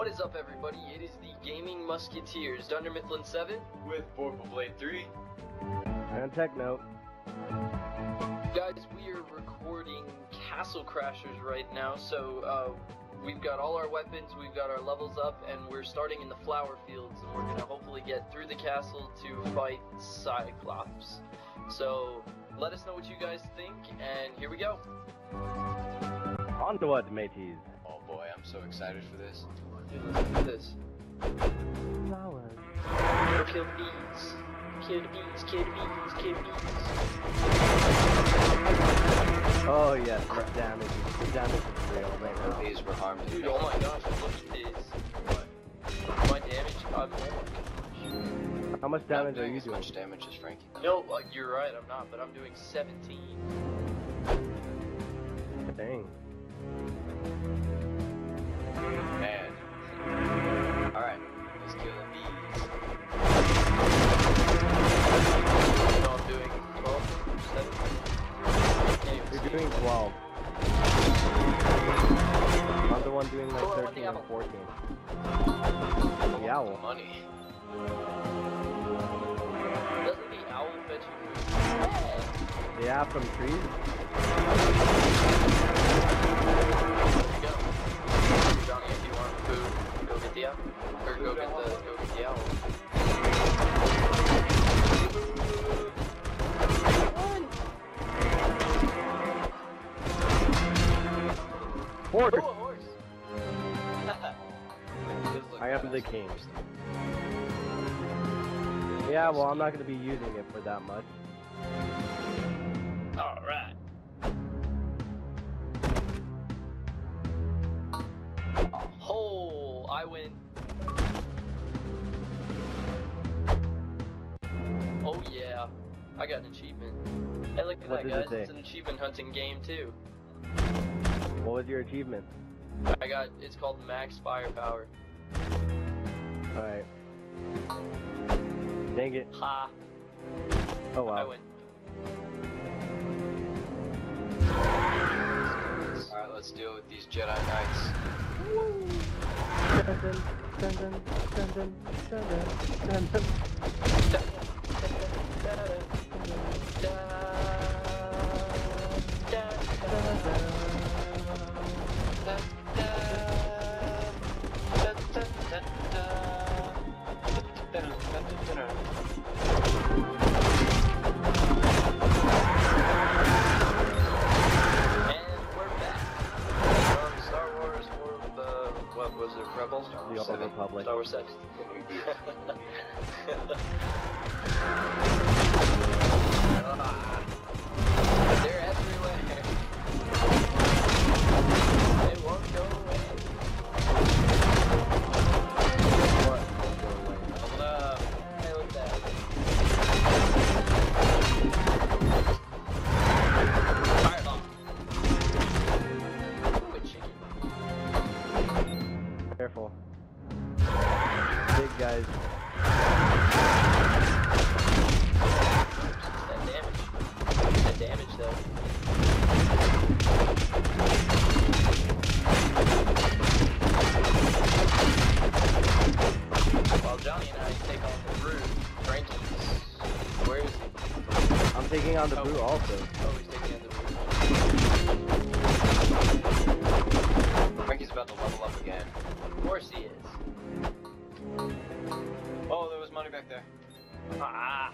What is up, everybody? It is the Gaming Musketeers, Dunder Mifflin 7. with Vorpal Blade 3. And Techno. Guys, we are recording Castle Crashers right now, so uh, we've got all our weapons, we've got our levels up, and we're starting in the flower fields, and we're gonna hopefully get through the castle to fight Cyclops. So, let us know what you guys think, and here we go. Onward, mateys. Oh boy, I'm so excited for this. Dude, this. Kill bees. Kill bees, kill bees, kill bees. Oh yes, the damage. The damage is real. These were harmed. Dude, oh my gosh, look at this. What? My damage, I'm. How much damage are you as doing? much damage as Frankie. No, like, you're right, I'm not, but I'm doing 17. Dang. Man. Alright, let's kill the bees. No, I'm doing 12, 17. You're doing 12. I'm the one doing like Oh, 13 and 14. The owl. Money. Doesn't the owl fetch you food? Yeah, from trees. There you go. Johnny, if you want food, go get the owl. Go get the, go get the owl. Horse! Oh, horse! I am the king. Yeah, well, I'm not gonna be using it for that much. Alright. Oh, I win. I got an achievement. Hey, look at what that, guys. It it's an achievement hunting game, too. What was your achievement? I got, it's called Max Firepower. Alright. Dang it. Ha. Oh, wow. I win. Alright, let's deal with these Jedi Knights. Woo! Dun dun, dun dun, dun dun, dun dun, dun dun the on the Oh. blue also. Oh, he's taking on the Brood. Frankie's about to level up again. Of course he is. Oh, there was money back there. Ah.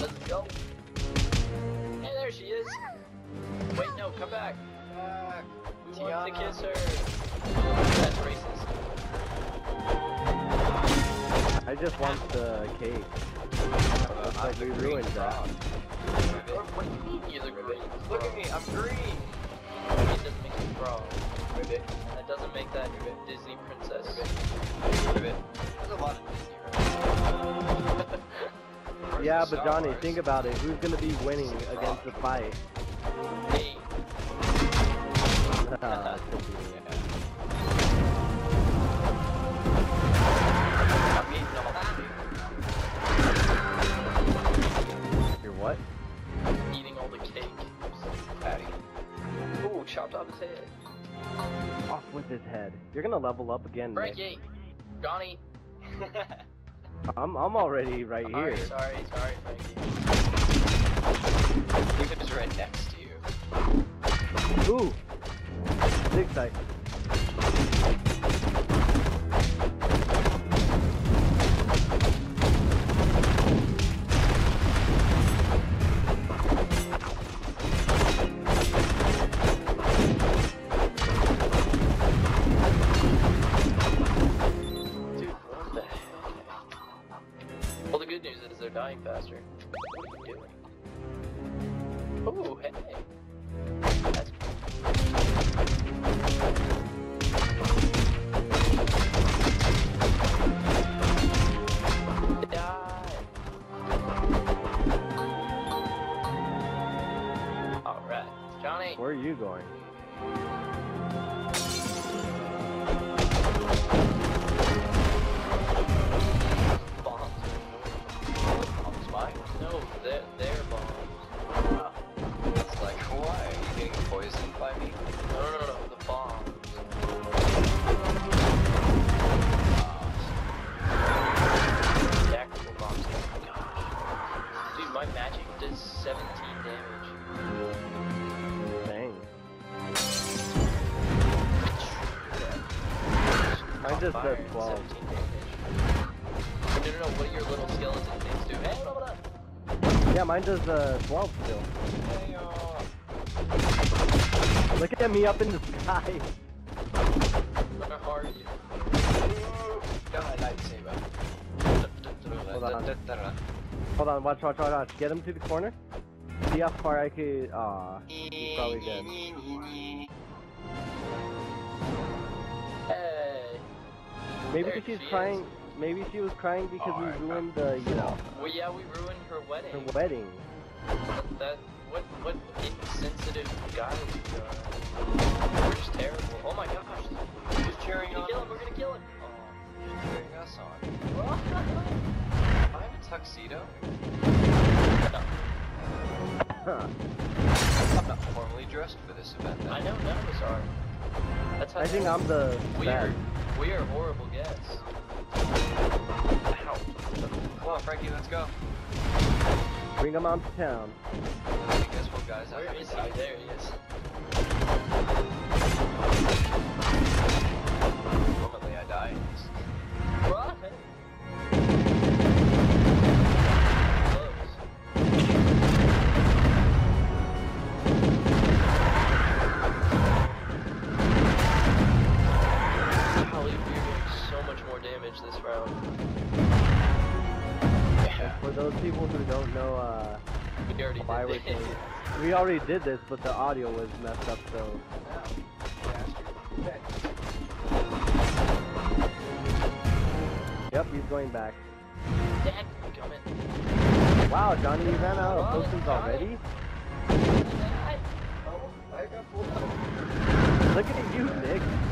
Let's go. Hey, there she is. Wait, no, come back. We want to kiss her. That's racist. I just want the cake. Uh, like we ruined that. what do you mean you're the green? Look at me, I'm green. It doesn't make you frog. Ribbit, That doesn't make that Disney princess. ribbit. There's a lot of Disney Yeah, but Johnny, think about it. Who's gonna be winning against the fight? Hey, chopped off his head. Off with his head. You're gonna level up again, Frankie! Nick. Johnny! I'm I'm already right I'm here. Sorry, sorry, Frankie. I think it was right next to you. Ooh! Zig Mine just and 12. 17 damage. No, no, no, what do your little skeleton things do? Hey, hold up. Yeah, mine does uh 12 still. Hey, uh, Look at me up in the sky. Where are you? God, lightsaber. Hold on. Hold on, watch, watch, watch, watch. Get him to the corner. See how far I could. Aw, he's probably dead. Maybe There she's she is. crying. Maybe she was crying because Oh, we ruined the, you know, Well, yeah, we ruined her wedding. her wedding. That what what insensitive guys uh, you. We're just terrible. Oh my gosh. Who's cheering We're gonna kill him, we're gonna kill him. Oh, she's cheering us on. I have a tuxedo. Huh. I'm not formally dressed for this event. Then. I know none of us are. That's how I think I'm the we are we are horrible guests. Ow. Come on, Frankie, let's go. Bring him on to town. I guess what guys I Where is he? There he is. We already did this, but the audio was messed up, so. Yep, he's going back. Wow, Johnny, you ran out of Oh, potions already? Look at you, Nick.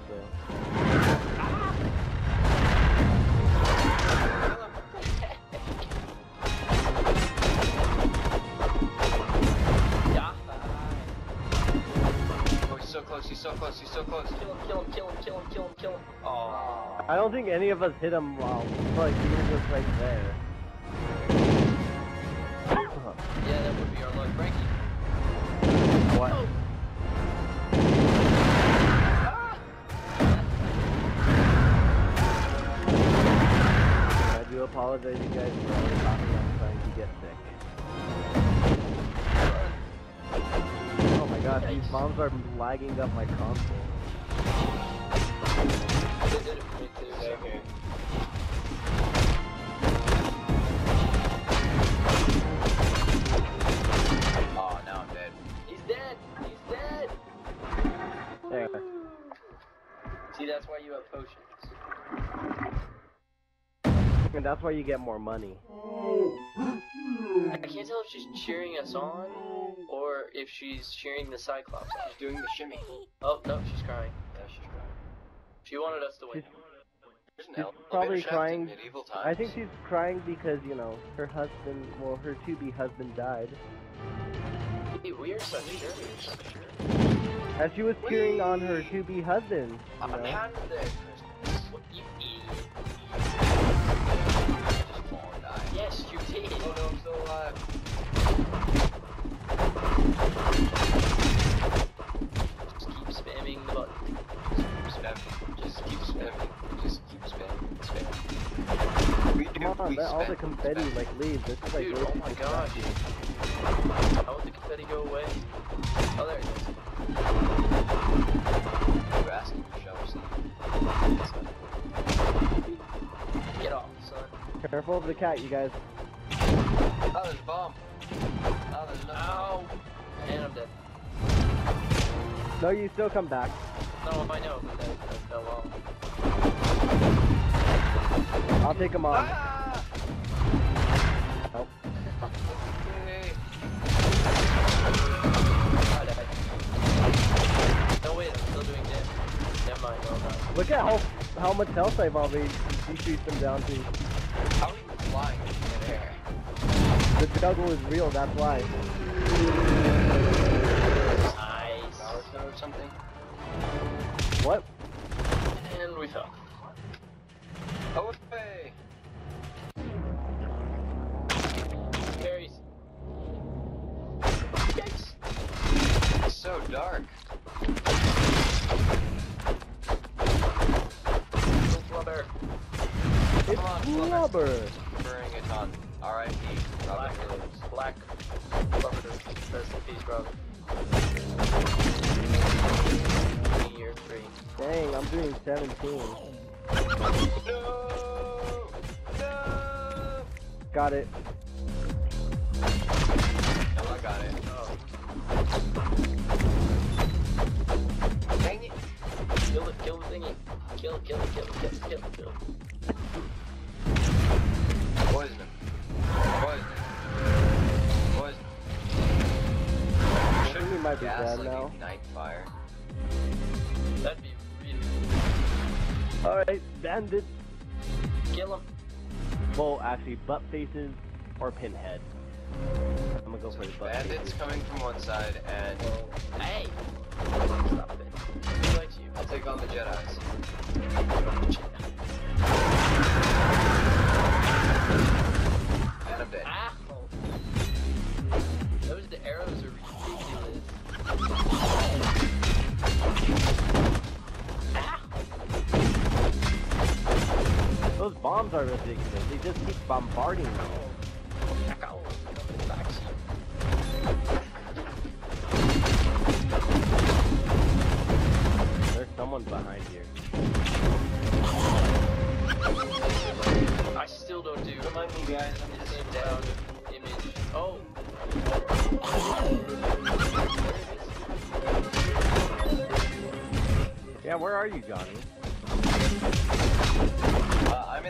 Also. Yeah. Oh, he's so close. He's so close. He's so close. Kill him, kill him, kill him, kill him, kill him, kill him. Oh. I don't think any of us hit him while, like, he was just right there. Yeah, that would be our luck. Frankie. what? Oh. Do apologize, you guys, for all the talking. I'm trying to get sick. Oh my god, these bombs are lagging up my console. They did it for me too. so- Okay. Oh, now I'm dead. He's dead. He's dead. There. See, that's why you have potions. And that's why you get more money. I can't tell if she's cheering us on or if she's cheering the Cyclops. She's doing the shimmy. Oh no, she's crying. Yeah, she's crying. She wanted us to win. an She's probably crying- I think she's crying because, you know, her husband, well, her to-be husband died. Hey, we are such sure. As she was cheering on her to-be husband, you I'm know. On, we let all the confetti, spam. like, leave. This is, like, Dude, oh my gosh. How would the confetti go away? Oh, there it is. You asking me, shall Get off, son. Careful of the cat, you guys. Oh, there's a bomb. Oh, there's no. Ow! And I'm dead. No, you still come back. No, I know, but that, that fell off. I'll take him on. Ah! I. No, wait, I'm still doing damage. Never mind, no, not. Look at how how much health I've already decreased them down to. How are you flying? The juggle is real, that's why. Nice. Or something? What? And we fell. Hey! Berries. Yikes! It's so dark. Flubber. It's Come on, Flubber. blubber. Burning a ton. R.I.P. Robin Black. Williams. Black. Flubber. Rest in peace, brother. Year three. Dang, I'm doing 17. No! No! Got it. Oh, I got it. Oh. Dang it! Kill it, kill the thingy. Kill kill kill kill kill kill. Poison him. Might be Gas dead like now. ignite fire. That'd be really Alright, bandits. Kill him. Well, actually, butt faces or pinhead. I'm gonna go for the butt Bandits faces. coming from one side, and Hey! Stop it. Who likes you? I'll take on the Jedi's. And I'm dead. Ow! Those bombs are ridiculous. They just keep bombarding me. Back out. Come in the backseat. There's someone behind here. I still don't do. Remind me, guys. I'm just in down image. Oh. Yeah, where are you, Johnny?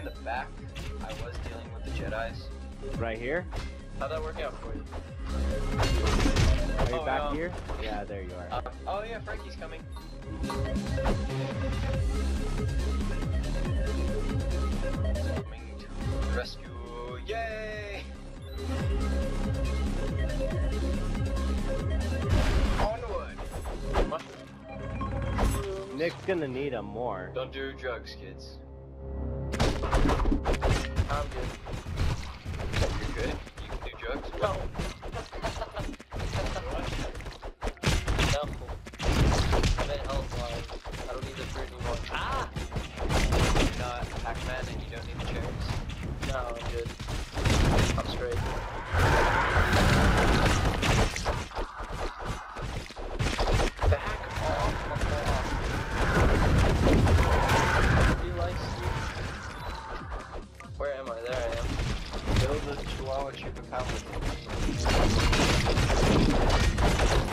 In the back. I was dealing with the Jedi's. Right here? How'd that work out for you? Are you Oh, back here? Yeah, there you are. Uh, oh yeah, Frankie's coming. Coming to rescue. Yay! Onward! Mushroom. Nick's gonna need them more. Don't do drugs, kids. I'm good. You're good? You can do? No. no.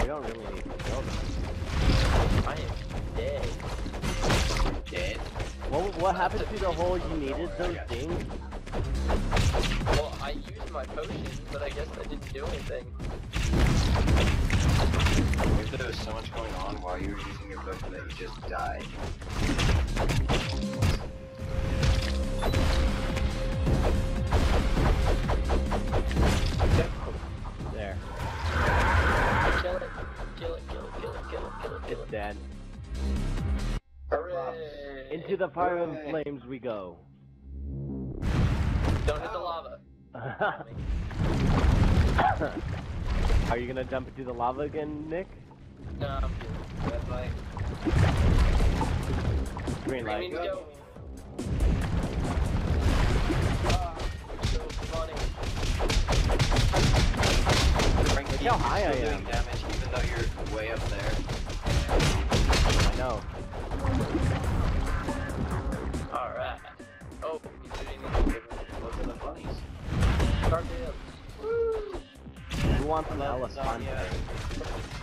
We don't really need to kill them. I am dead. Dead? What, what happened to the whole you needed those things? Well, I used my potion, but I guess that didn't do anything. If there was so much going on while you were using your potion that you just died. Into the fire and Hooray. flames we go. Don't hit the lava. Are you gonna jump into the lava again, Nick? No, I'm good. Red light. Green Green light. means go. Ah, so funny. Frank, Look how high I am. damage even though you're way up there. I know. Who wants an elefante?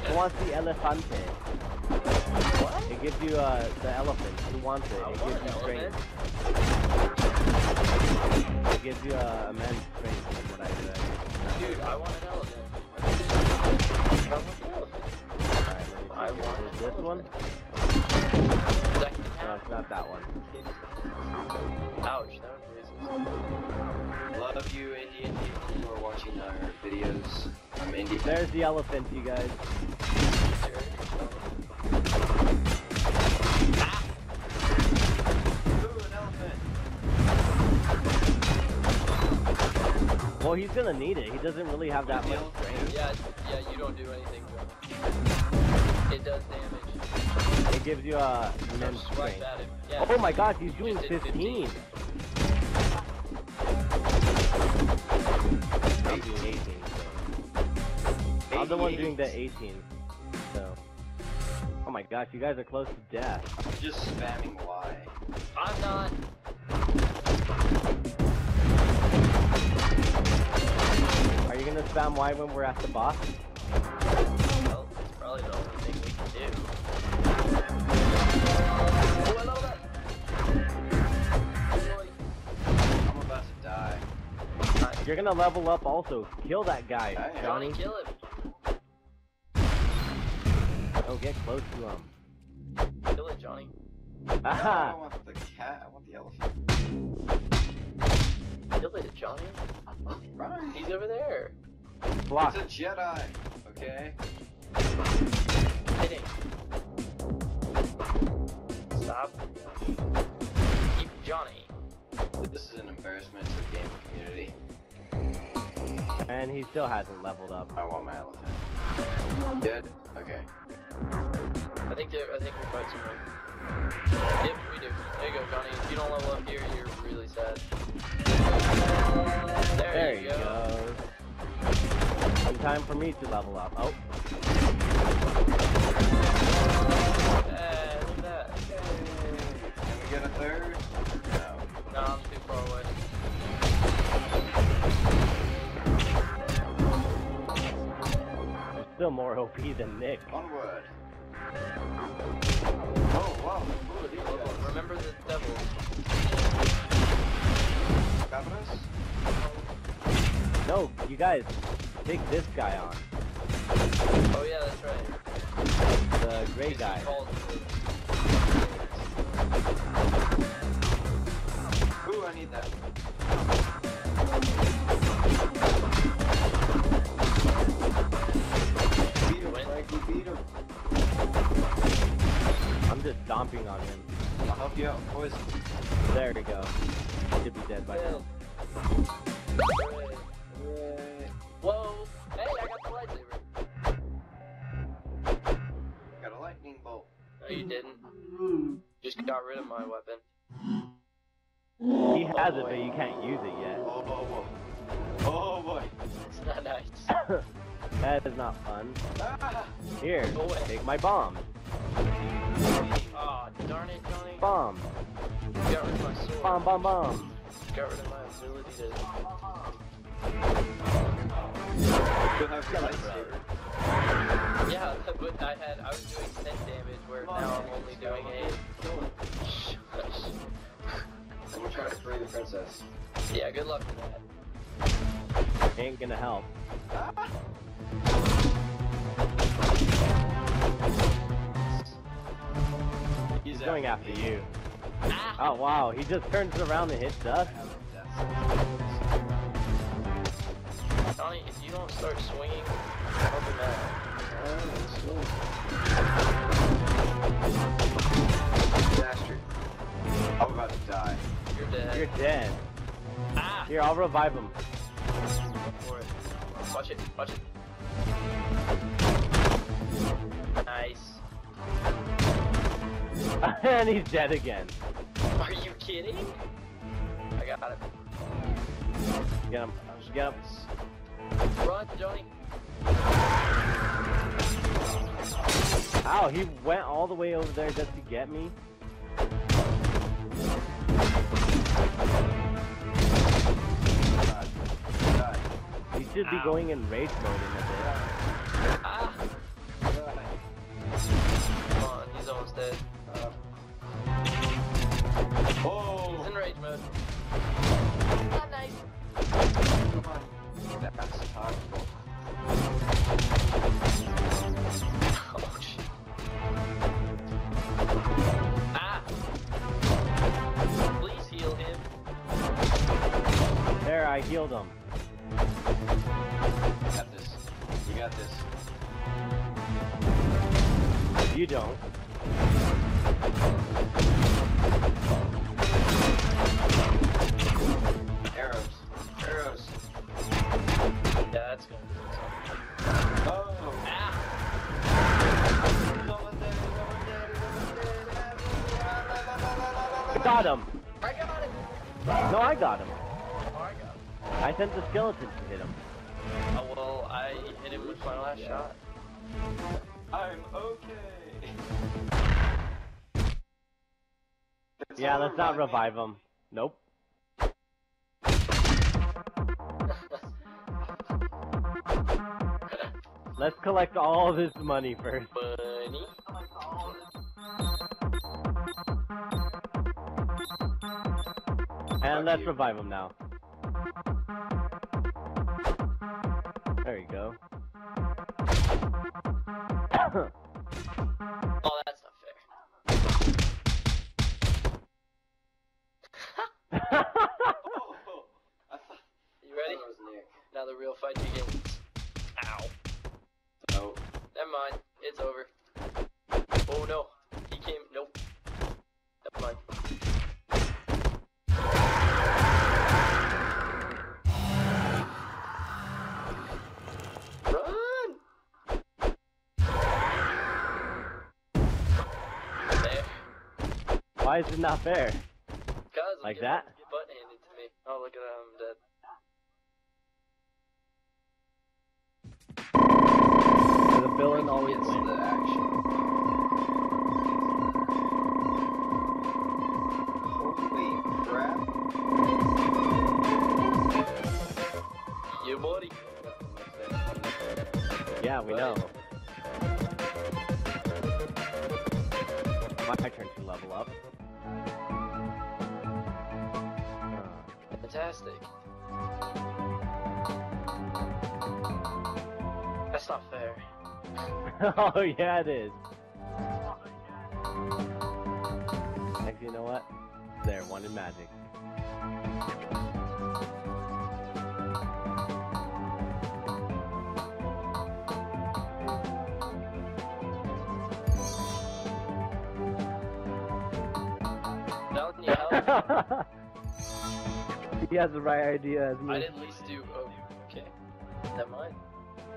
Who wants the elefante? What? It gives you uh the elephant. Who wants it? It gives you strength. It gives you uh, immense strength. Is what I said. Dude, I want an elephant. I want an elephant. Alright, let me I see. want Is this one? No, it's not that one. Ouch, that was. Love you, Indian people who are watching our videos. I'm Indian. There's the elephant, you guys. Ooh, an elephant. Well, he's gonna need it. He doesn't really have that much strength. Yeah, yeah, you don't do anything to. It does damage. It gives you uh, immense strength. Yeah, Oh my god, he's doing just did 15. I'm doing 18. So. I'm the one doing the 18. So. Oh my gosh, you guys are close to death. I'm just spamming Y. I'm not. Are you gonna spam Y when we're at the boss? Well, it's probably the only thing we can do. You're gonna level up also. Kill that guy, I. Johnny, Johnny. kill him. Don't get close to him. Kill it, Johnny. No, I want the cat. I want the elephant. Kill it, Johnny. Right. He's over there. Block. It's a Jedi. Okay. Hitting. Stop. Keep Johnny. This is an embarrassment to the gaming community. And he still hasn't leveled up. I want my elephant. Dead? Okay. I think they're, I think we're fighting right. Yep, we do. There you go, Johnny. If you don't level up here, you're really sad. There, There you he go. goes. And time for me to level up. Oh, Hey, look at that. Can we get a third? No. No, I'm too far away. Still more OP than Nick. Onward. Oh, wow. Ooh, these guys. Remember the devil. Cabras? No, you guys, take this guy on. Oh yeah, that's right. The gray He's guy. called Ooh, I need that. Him, Win. Frankie, beat him. I'm just stomping on him. I'll help you out, boys. There we go. He Should be dead by now. Hooray. Hooray. Whoa! Hey, I got the lightsaber. Got a lightning bolt. No, you didn't. Just got rid of my weapon. He has it, but you can't use it yet. Oh, oh boy. Oh, boy. It's not nice. that is not fun. Ah! Here, take my bomb. Aw, darn it, Johnny. Bomb. You got rid of my sword. Bomb, bomb, bomb. You got rid of my ability to. Still have your lightsaber. Yeah, but I had I was doing 10 damage where on, now I'm only doing 8. Shush. I'm gonna try to free the princess. Yeah, good luck with that. Ain't gonna help. He's going after you. Oh wow, he just turns around and hits us. Donnie, if you don't start swinging, I'm about to die. You're dead. You're dead. Ah. Here, I'll revive him. Watch it, watch it. Nice. and he's dead again. Are you kidding? I got it. Get him. Get him. Run, Johnny. Ow, he went all the way over there just to get me. He should be Ow. going in rage mode in a bit. Ah! Come on, he's almost dead. He's Oh! in rage mode. Not nice. Come on. That's toxic. Oh. Ah! Please heal him. There, I healed him. You got this. You got this. You don't. Arrows. Arrows. Yeah, that's gonna do something. Oh! Ah! Got him. I got it! No, I got him. I got it. I sent the skeleton to hit him. Oh, well, I hit him with my last Yeah. shot. I'm okay. Yeah, let's not revive him. Nope. Let's collect all this money first. Money? And Fuck let's you. revive him now. Oh, that's not fair. Oh! I thought You ready? that was Nick. Now the real fight begins. Ow. Oh. Never mind. It's over. Why is it not fair? Like that? oh yeah, it is. Actually, you know what? There, one in magic. He has the right idea as me. at least do. Oh, okay. Never mind.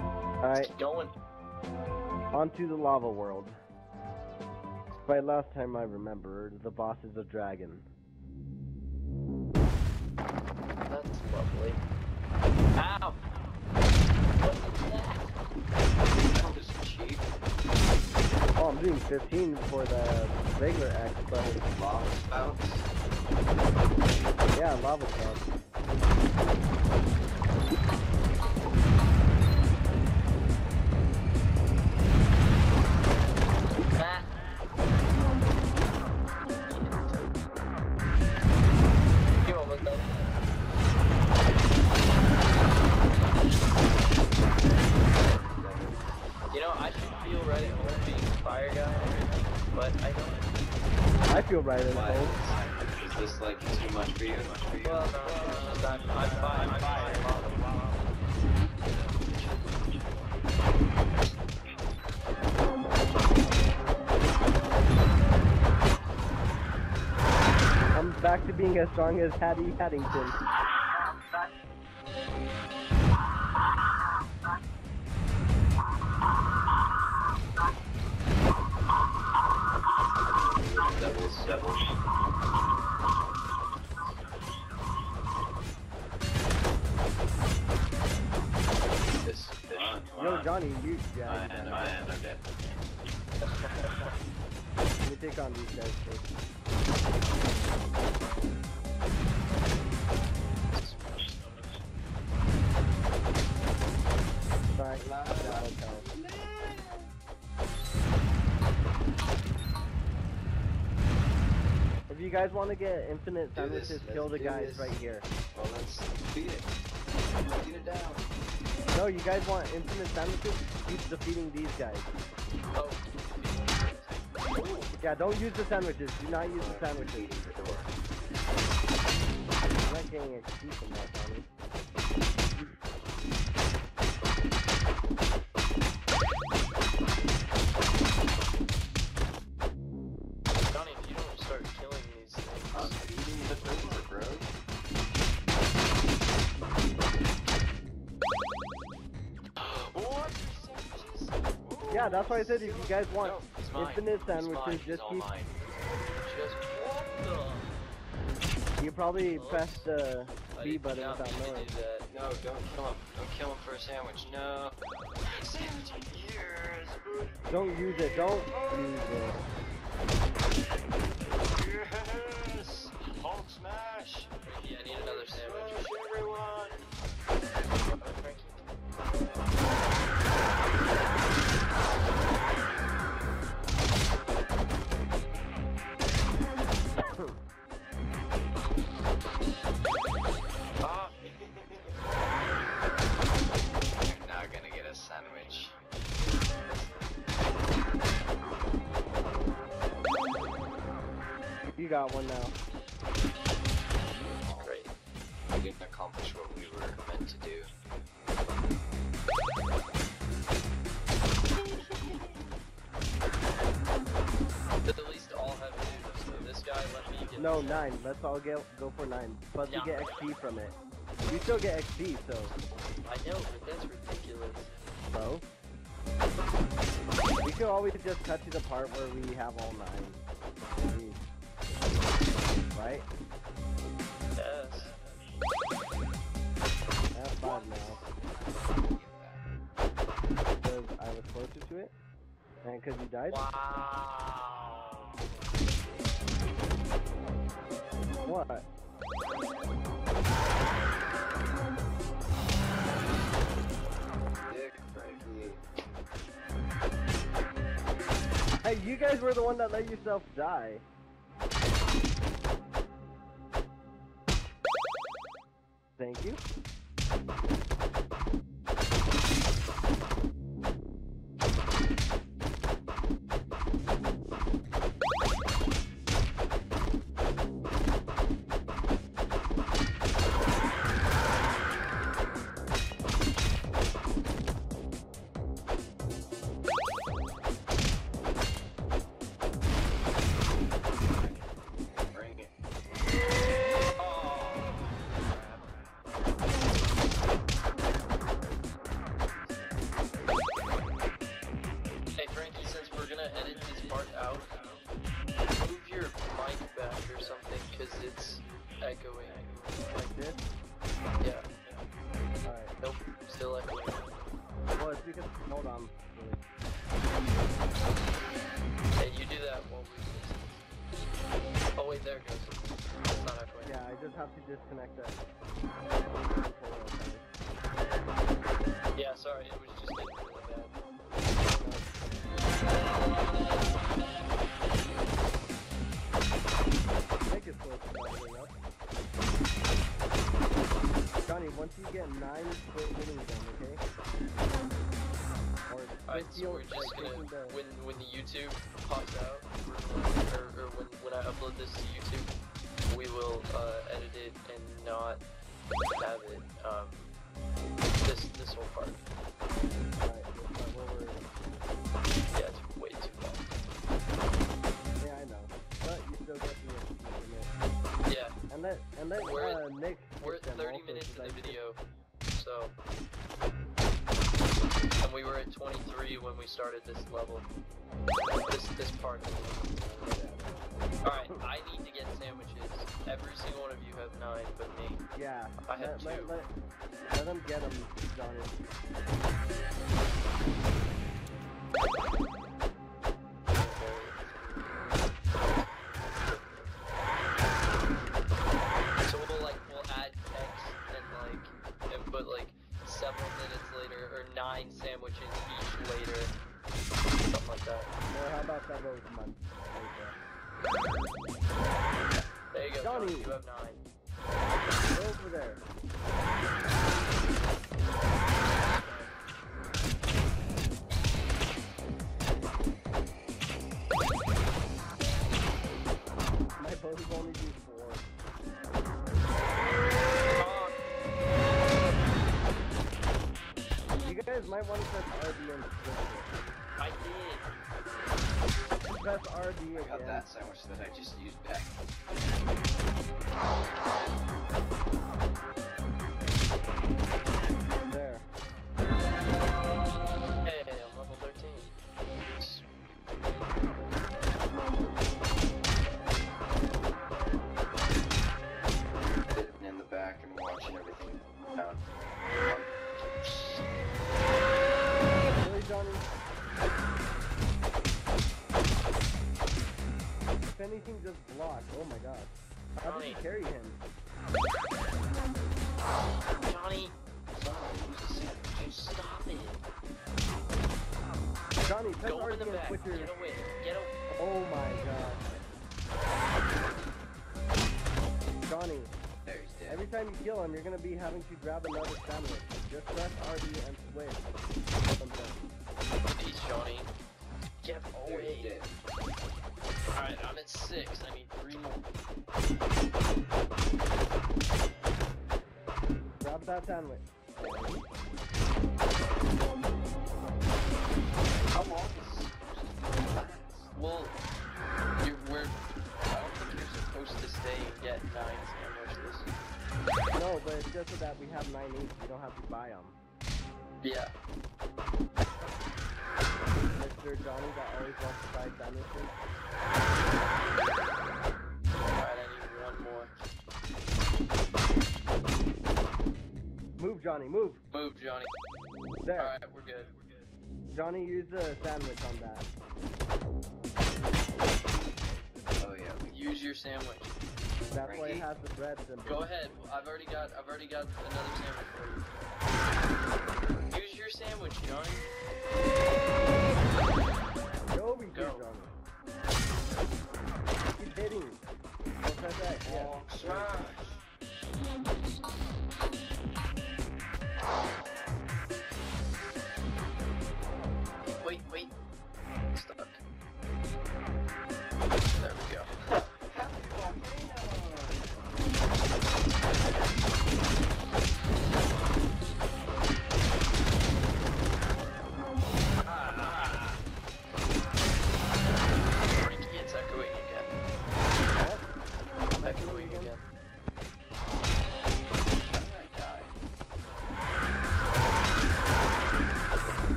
Alright, Keep going. On to the lava world. By last time I remembered, the boss is a dragon. That's lovely. Ow! What is that? Cheap. Oh, I'm doing 15 for the regular X, but Lava spouts. yeah, lava spout. strong as Hattie Haddington. Johnny, you. I am, I am. Let me take on these guys. Guys want to get infinite Do this, sandwiches, kill the guys this. right here. Well, let's beat it. Beat it down. No, you guys want infinite sandwiches? Keep defeating these guys. Oh. Yeah, don't use the sandwiches. Do not use the sandwiches. Beating the door. I'm not getting XP from that, Johnny. Yeah, that's why I said if you guys want No, infinite He's sandwiches. Just keep. Just? You probably Oops. pressed the B button without knowing. No, don't kill him. Don't kill him for a sandwich. No. Sandwich. Yes. Don't use it. Don't use it. Yes. Hulk smash. Frankie, I need another got one now. Great. We didn't accomplish what we were meant to do. But at least all have two. So this guy let me get. No, nine. Let's all get go for nine. Plus Yeah. we get XP from it. You still get XP, so I know, but that's ridiculous. so. We could always just cut to the part where we have all nine. Right? Because you died. Wow. What? Hey, you guys were the one that let yourself die. Thank you. Hold on. Hey, you do that while we. Oh wait, there it goes. It's not. Yeah, I just have to disconnect that. YouTube pops out, or, or when when I upload this to YouTube, several months later? There you go, Johnny. Johnny. You have nine. Just used back. How did you Johnny. carry him? Johnny, Someone use a sandwich. stop it. Johnny, press Go over RB the back. switch your... Get away. Get away. Oh my god. Johnny, There, he's dead. every time you kill him, you're gonna be having to grab another sandwich. Just press RB and switch. Something. Peace, Johnny. Get away. Alright, I'm at six. I need three more. Grab that sandwich. How long is Well, you're. I don't think you're supposed to stay and get nine sandwiches. No, but it's just so that we have 9 each. We don't have to buy them. Yeah. Mr. Johnny that always wants to buy. Alright, I need one more. Move, Johnny, move. Move, Johnny. There. Alright, we're good. Johnny, use the sandwich on that. Oh yeah, Use your sandwich. That's why it has the bread symbol. Go ahead. I've already got. I've already got another sandwich for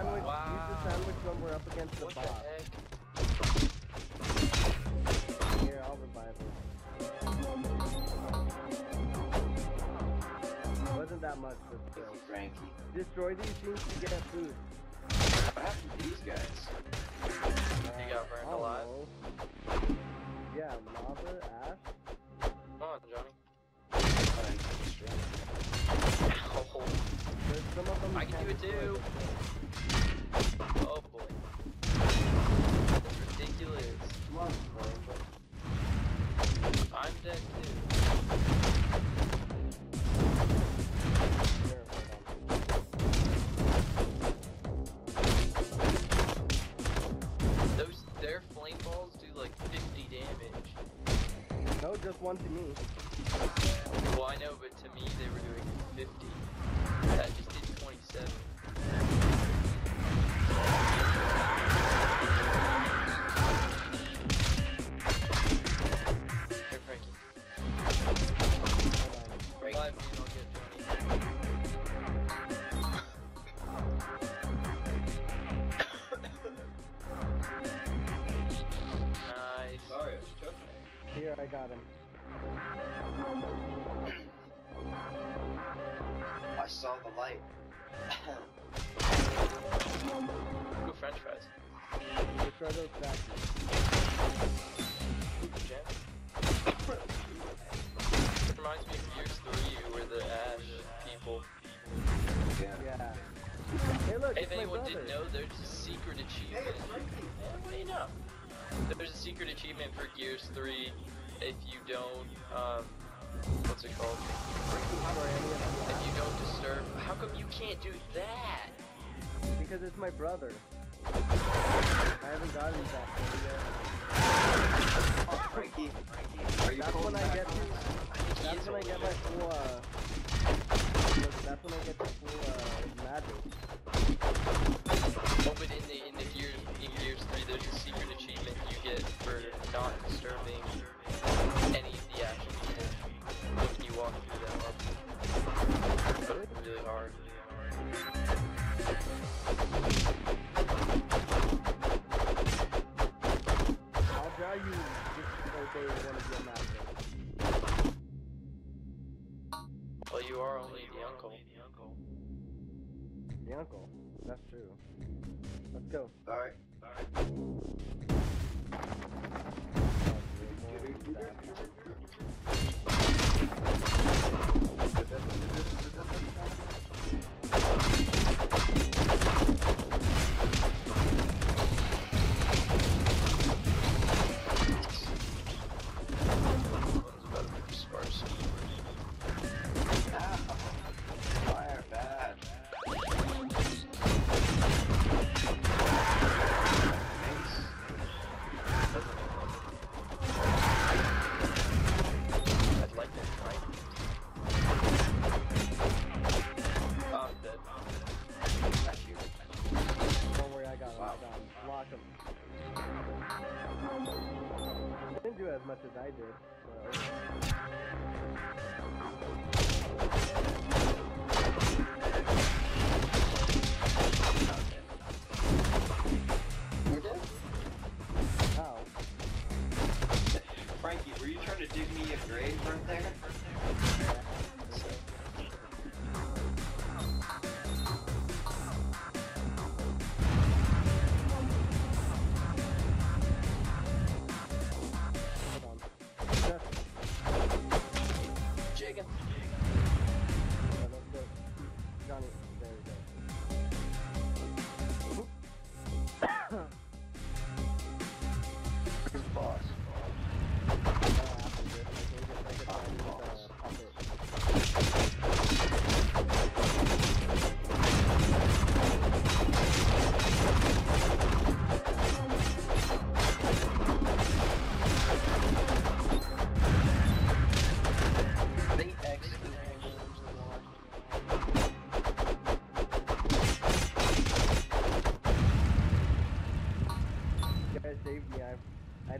again. could use the sandwich. Wow. the sandwich when we're up against the What the heck? Here, I'll revive him. Wasn't that much, still. Frankie. Destroy these things to get food. What happened to these guys? You got Uh, burned I alive? Yeah, lava, ash. Come on, Johnny. Oh, I can. Oh, There's some of them I can do it too. Oh boy. Those flame balls do like 50 damage. No, just one to me. Well, I know, but to me they were doing 50. That just didn't Here, I got him. I saw the light. Go French fries. Destroy those statues. Jam. Reminds me of Gears 3 where the Ash people. Yeah. Yeah. Hey, look, If anyone didn't know, there's a secret achievement. Hey, what do you know. There's a secret achievement for Gears 3 if you don't, um, what's it called? Destroy any of them. If you don't disturb. How come you can't do that? Because it's my brother. I haven't gotten that yet. Oh, Frankie. Frankie. Are you That's when I get to. That's when I get my full. Uh, that's when I get the full uh, magic. Oh, but in the in the Gears in Gears 3, there's a secret achievement get for not disturbing any of the action people when you walk through that level. But it's really hard. I'll draw you just obey one of your masters. Well, you are only the uncle. The uncle. That's true. Let's go. Alright. About Thank you.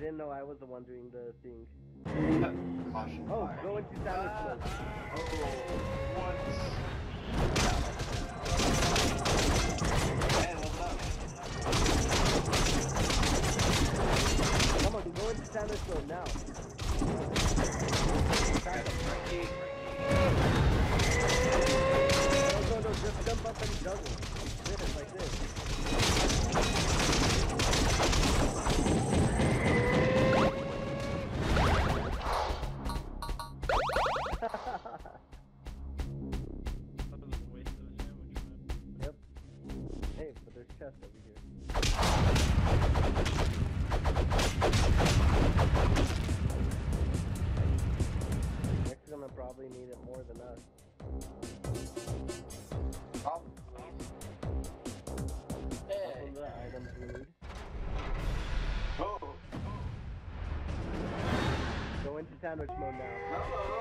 Didn't know I was the one doing the thing. Caution Oh, go into chest over here. Next gonna probably need it more than us. Oh, Hey. The items we need. oh. Go into sandwich mode now.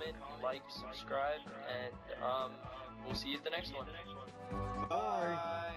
comment, like, subscribe, and um, we'll see you at the next one. Bye. Bye.